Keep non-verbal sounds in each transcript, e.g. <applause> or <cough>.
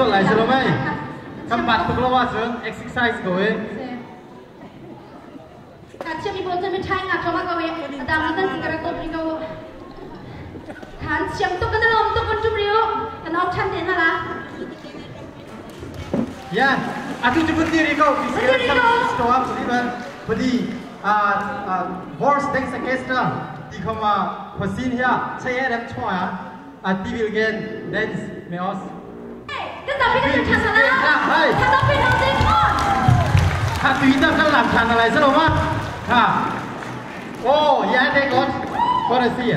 masuk lah suruh eh. mai. Tempat keluar sun exercise kowe. Kaca mi boleh mencari nggak cuma kowe. Ada mantan segera kau beri kau. Han siang tu kan dalam tu kunci beliau. Kenal cantik nala. Ya, aku cuma diri kau. Cuma diri kau. Kau apa sih kan? Beri ah, ah, horse dance against. Di kau mah pesin ya. Saya ada cuma. Ah, ah tibil gen dance meos. จะไม่ได้เป็นชาชนะถ้าต้องเป็นน้องเจมส์ถ้าตีต้องก็หลับทันอะไรสรุปว่าค่ะโอ้ยแย่เด็กรถก็ด้เสีย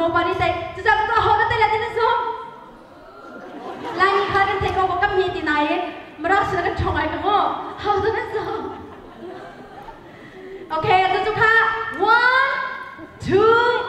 nobody say 진짜 그거 허가들 야되는소 라니 하는 대거 거까 미디 나이 뭐라서는 정할 거고 하우드는 소 오케이 아주 좋다 one two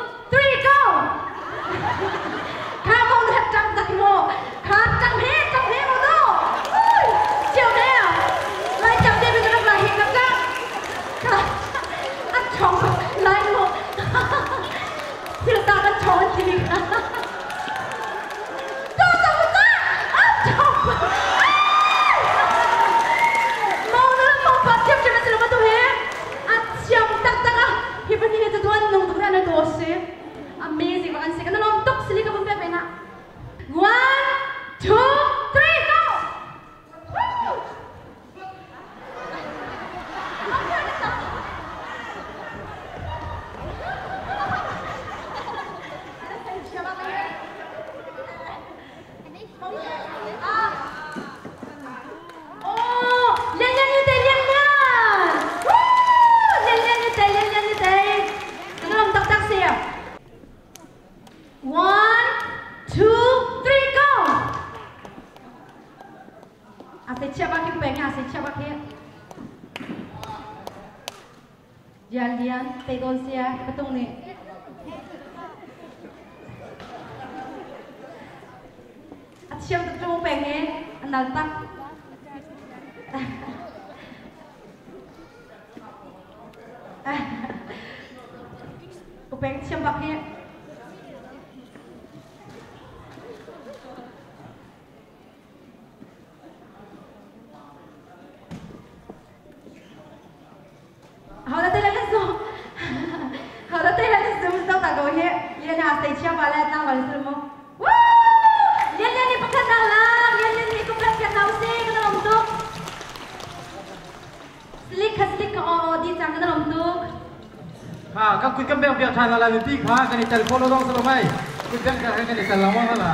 khan ala bi khan ani tel polo dong solo mai ku jang khan ani sala ma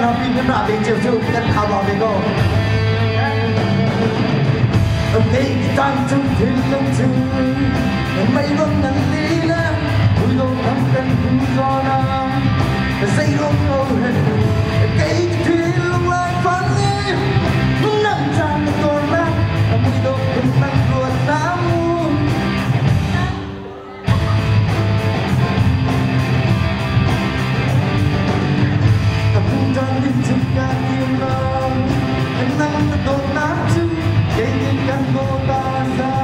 nó phim nhân đạo bên chiều chung cần thảo bỏ bên cô ông thấy tan chung thiên lông chung em mấy vâng nắng lý lắm vui đâu thắm cần cũng do nam xây không lâu hết cái thiên Jangan kau tak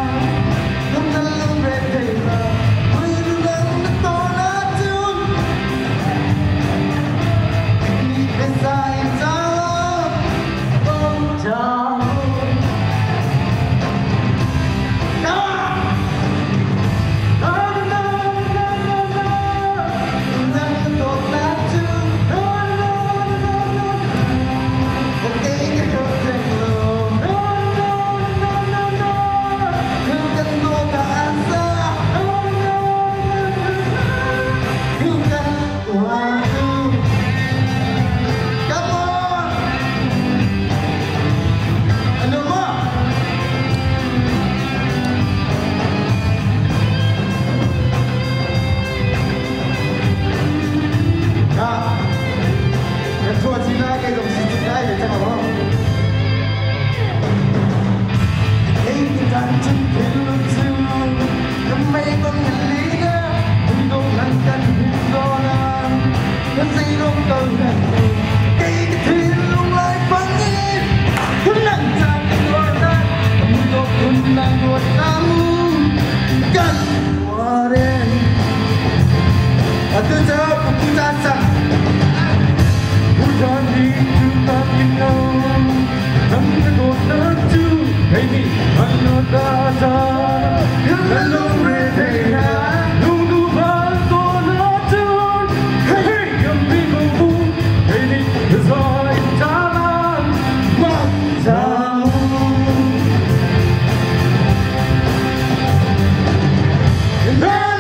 Hey!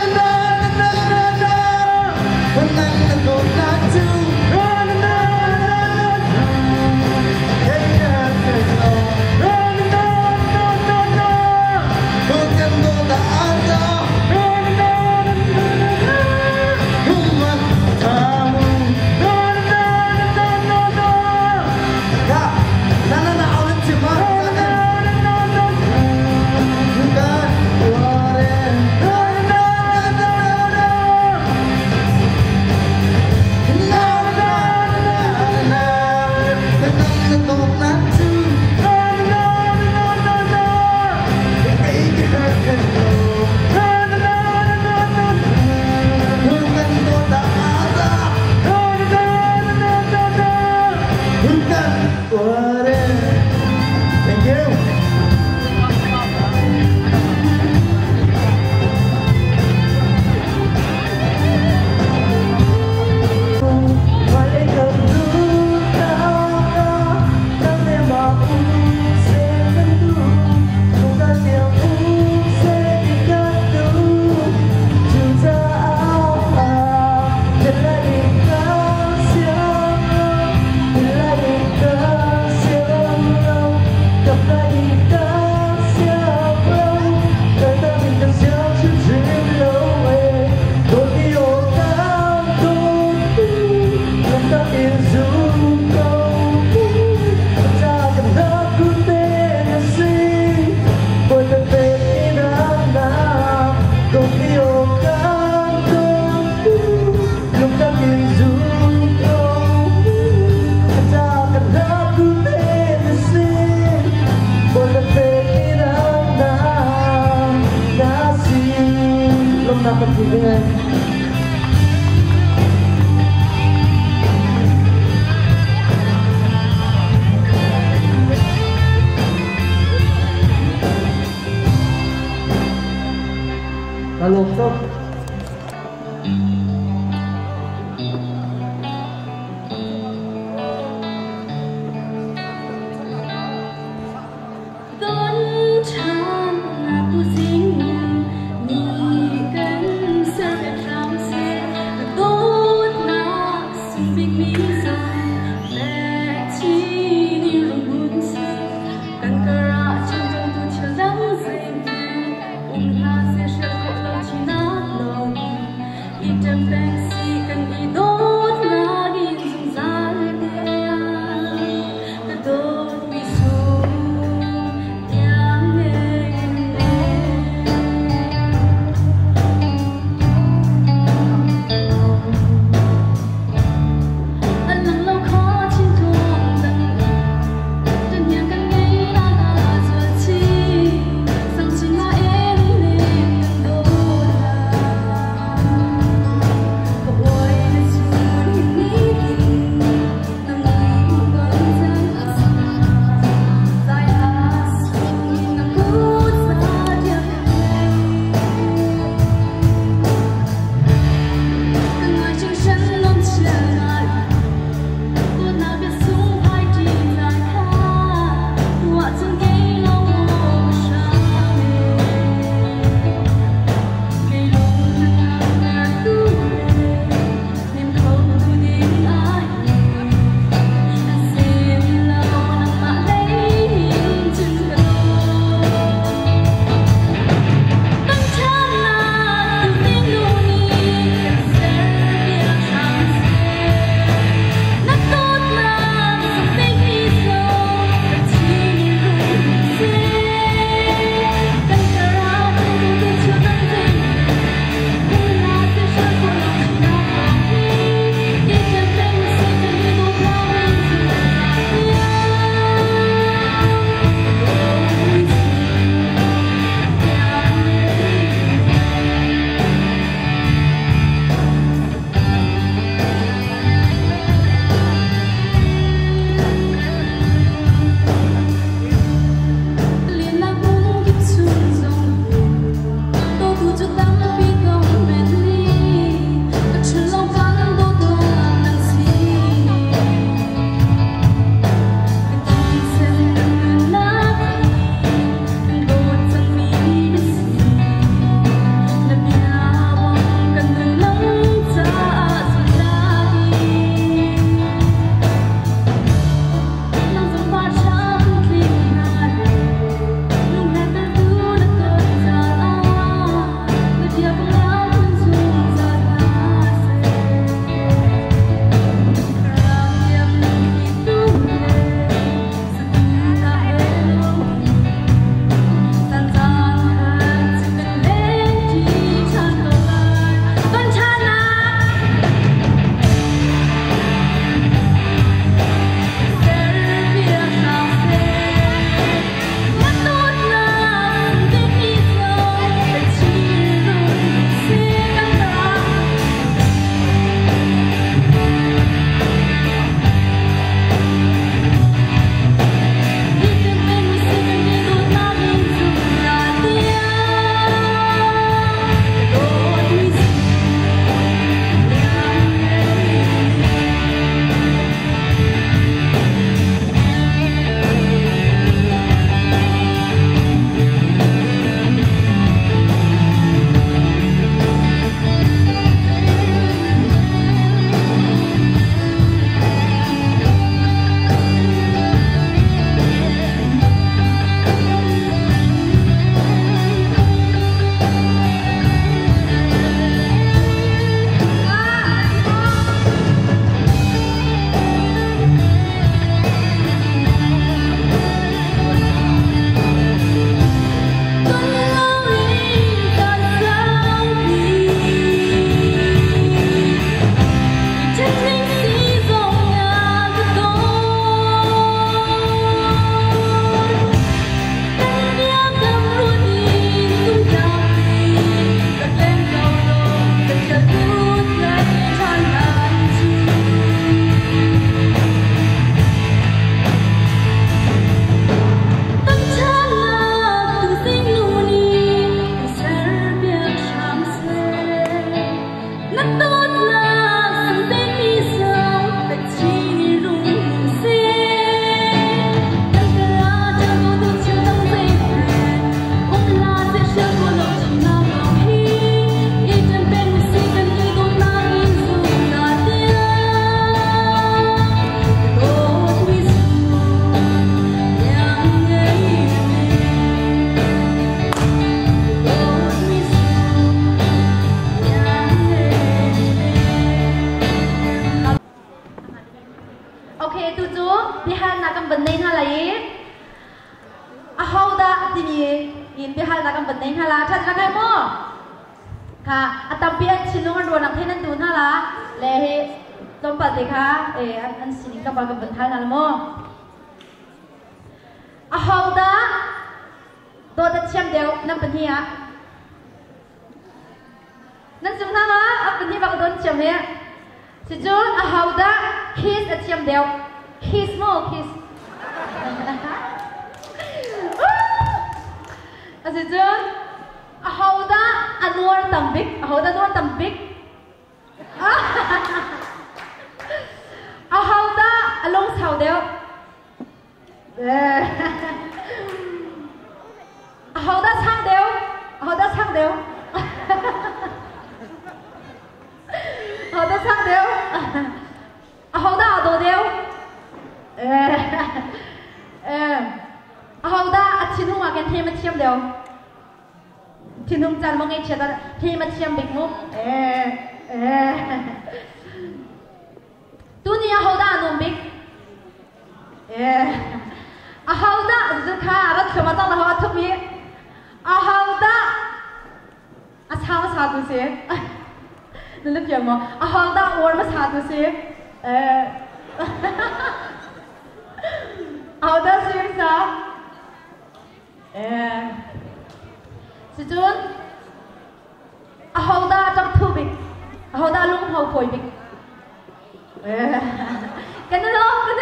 Lông cái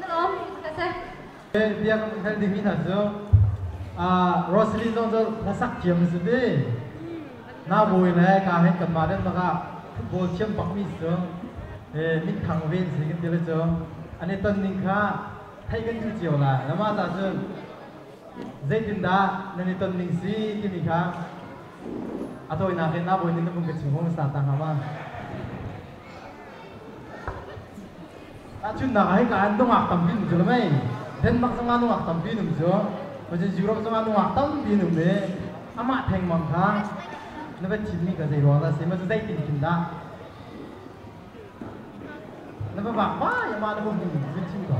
nó lông cái xe. Biak hel ding in hazo a roslyn dong zo nasak chiam su de na boi le ka hen kan ma den maka football chiam pak mi so e min thang ven se gen dile zo ane ton ning kha thai gen chu chiu la lama ta zo zaitin da nani ton ning si ti mi atau ina hena boy nina bung kecil hong sa tang hama achun na kai kan dong ak tam bin jul mai den mak sang anu ak tam bin um jo ko je jurok sang anu ak tam bin um ne ama theng mam tha na ba chin mi ka zai ro da se ma zai tin kin da na ba ba ba ya ma na bung bin bin chin ko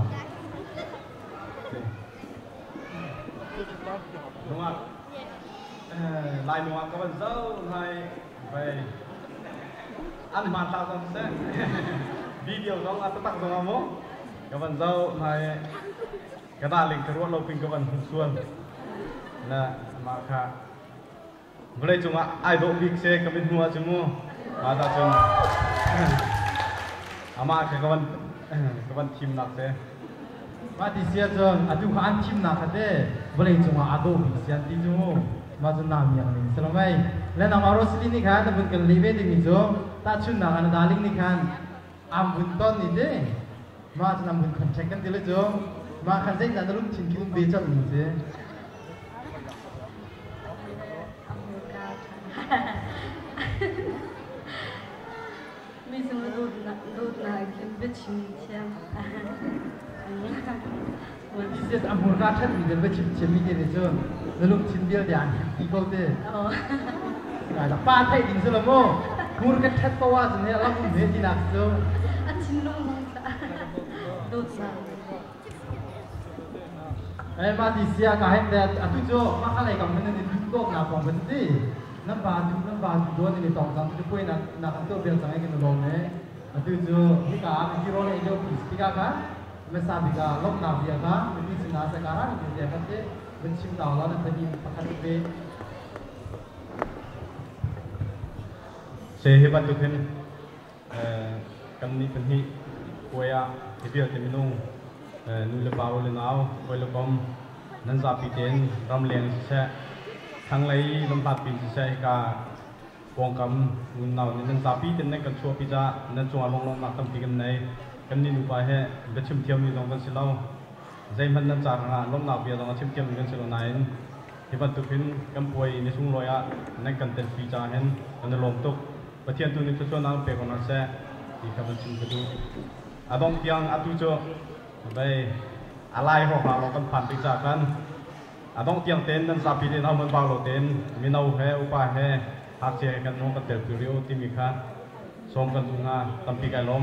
Thank you. À, lại mùa các bạn dâu này về. Ăn màn tao còn sẽ. <laughs> Video đó là tất cả rồi không các bạn dâu này cái ta link cái ruộng lâu kinh các bạn xuân. Là mà khá vừa đây chúng ai độ việc xe các bên mua chúng mua? Mà ta chúng à mà cái các bạn các bạn mà thì xe ma ti sia zo atu kha an chim chúng ạ de boleh chunga ado bi mua 맞은 남이 하는 사람이 len am aros li ni khan bun kan live de mi zo ta chun na han daling ni khan am bun ton ni de ma chun am bun kan chekan dile zo ma khan jai na dalum chin kyun be chal ni de mi zo do na do na kim be chin chen tôi chết âm hồn ra thất vì đến với chim chim mình để chơi rồi lúc chim bia đàn đi câu tê là ba thay đình rồi mô muốn cái thất bao giờ này là không biết gì nào rồi anh chim luôn luôn em ba đi xe cả em đẹp à tôi cho mà cái này còn mình đi đúng nào còn vấn gì năm ba năm ba chúng tôi thì tổng giám chúng quên là là chúng tôi biết rằng cái nó lồn đấy à tôi cho cái cả cái role này cho cái cả ka lok na bi ka ni sin na sa ni de ka te ben chim da la na ni pa ka be se hebat tu kan kan ni kan hi koya hibial te minung nu le bawo le nau koi le kom nan za pi ten ram leng se thang lai lam pat pi se ka pong kam nun nau ni. Nan za pi ten ne kan chua pi ja nan chua long long nak tam pi kan nei กันนี่นุปายเฮเบชิมเทียมนี่ลงกันสิเล่าใจมันนั่นจากงานล้มหนาวเบียลงกัชิมเทียมกันสิเล่านายที่บันทุกินกันป่วยในช่วงรอยอะในกันเต็มปีจาเห็นกันใลมตกประเทศตัวนี้ตัวช่วยน้ำเปรกนั่นแท้ที่กับชิมกันดูอาดองเทียงอาตุจไปอะไรหอกเรากันผ่านปีจากกันอาดองเทียงเต็นนั่นซาปีเต็นเราเหมือนบางโลเต็นมีเอาเฮ่อุปายเฮอาเซียกันน้องกันเต็มฟิริโอที่มีค่ะสมกันดูงาตั้มปีไก่ล้ม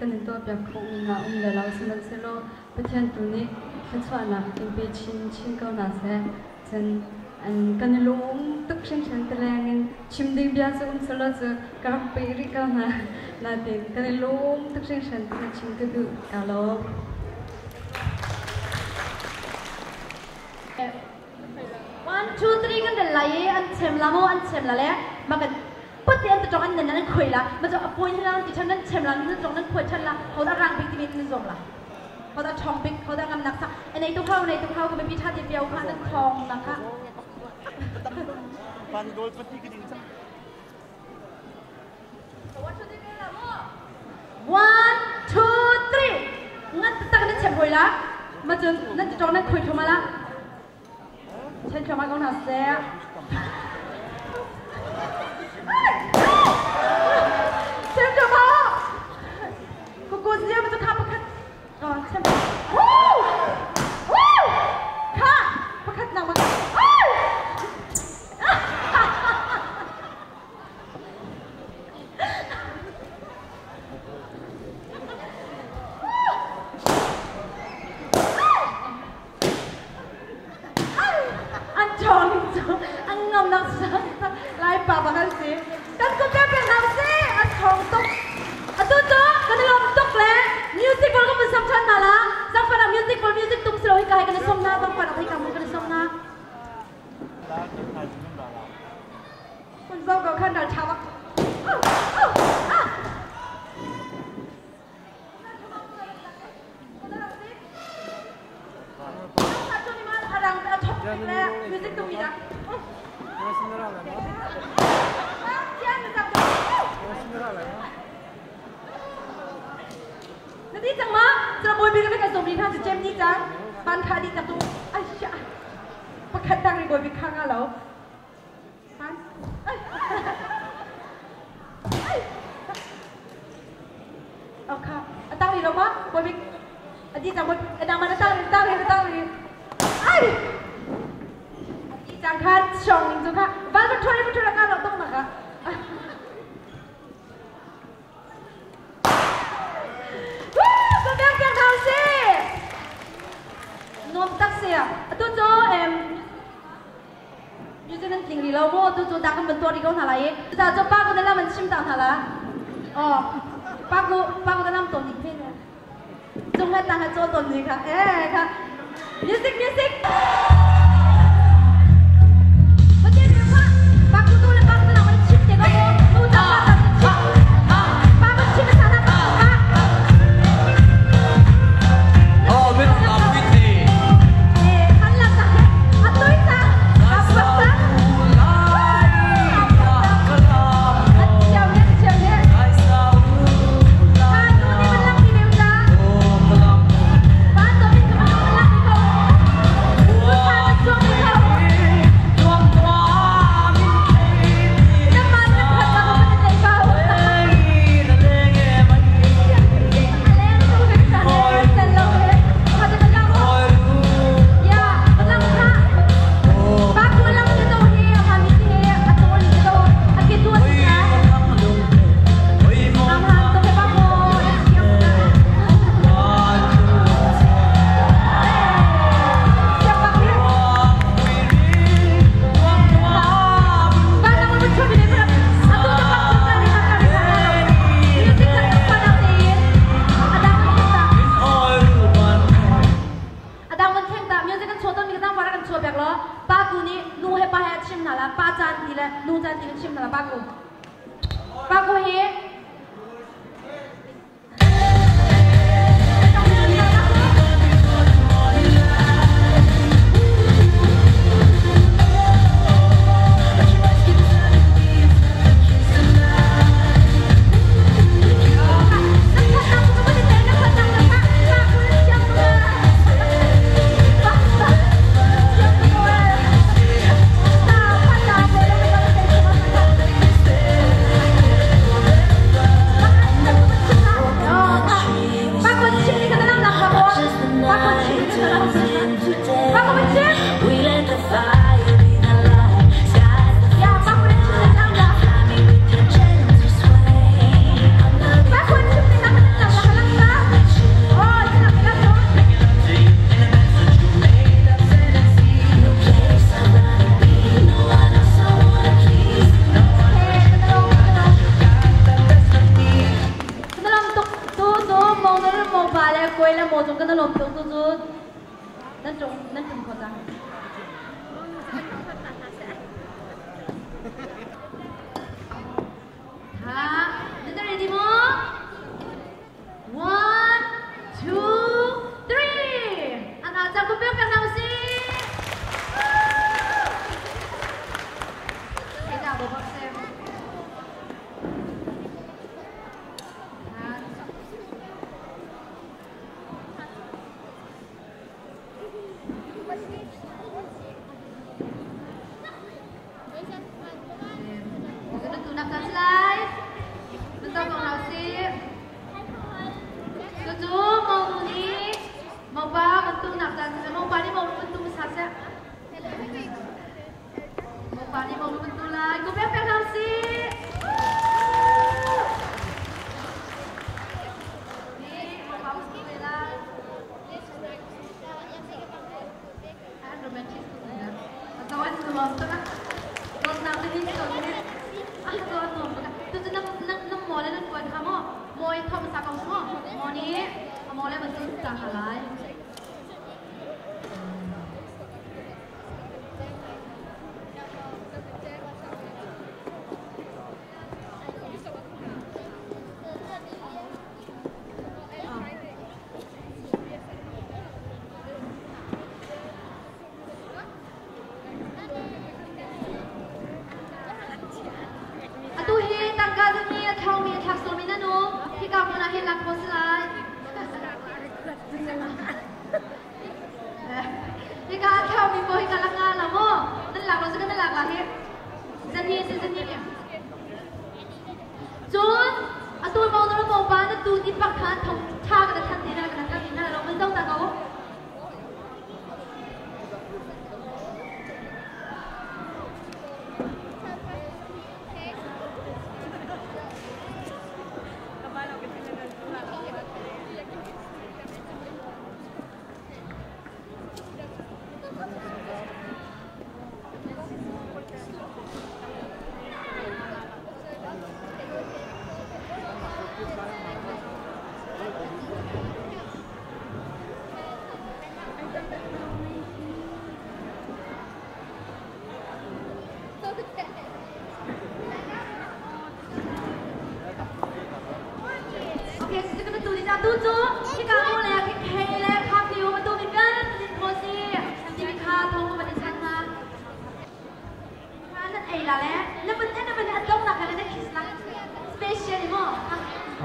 kan in to piak khong ni nga um le lao siman se lo pathian tu ni khat chwa na in pe chin chin ko na se chen an kan lu um tuk chen chen te le ngin chim ding bia se um se lo se ka ram pe ri ka na na te kan lu um tuk chen chen te na chim te du ka lo One, two, three, kan lai an chem lamo an chem la le, makan ปเตียนตะจงอันั้นนั้นคุยละมันจะป่วยฉันละดิฉันั้นเชมละนี่ตรงนั้นคุยทันละเขาจะรังบิ๊กที่มีนี่จงละเขาจะชองบิ๊กเขาจะกำนักสักในตู้เข้าในตู้เข้าก็เป็นพิธาเดียวค่ะนั่นลองนะคะปันโดนปฏิกิริยา One two three งั้นตั้งนั่นเชมคุยละมันจะนั่นจะจงนั่นคุยทำไมาละเช็นทำไมก็หนาเสีย Ai! Sempre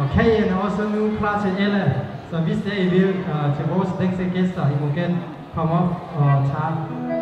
Okay, and also new class in Ellen. So this day will uh, the most next guest uh, he will get come off uh, time.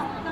없어.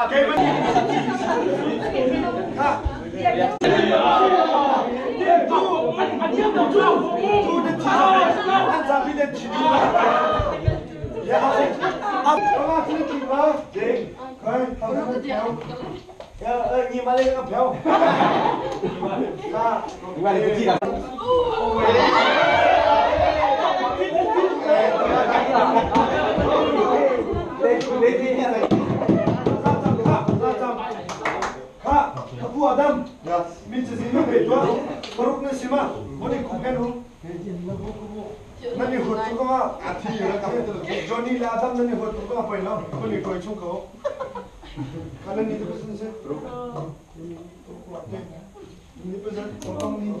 <laughs> 看，哎呀，天啊！天啊，我们还，那个票，啊，捏嘛那个票。madame, медицина бедва, порубна сима, они купену. Нани хотуга, ати юра капе, Джонни ладам нани хотуга пайла, они койчу кого. Кален не допустим се. Не допустим, потом.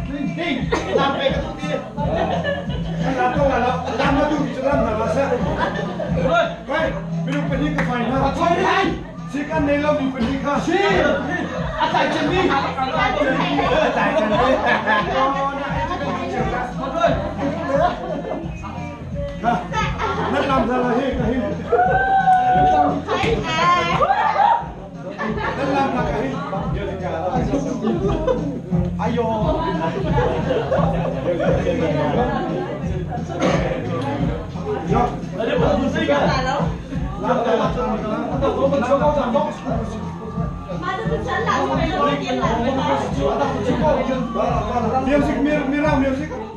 Ninh, làm về các công ty làm đâu là làm nó đủ cho làm là bà sẽ Rồi, mình đừng phần nhìn Thôi đi anh Chỉ cần nên lâu mình Chỉ, à tải chân đi Tải chân đi, đi Nó làm ra là hết cả hình Thấy à Nó làm là cả hình Giờ thì cả 哎呦！那就不是这个。来来来，我。Music, music, music.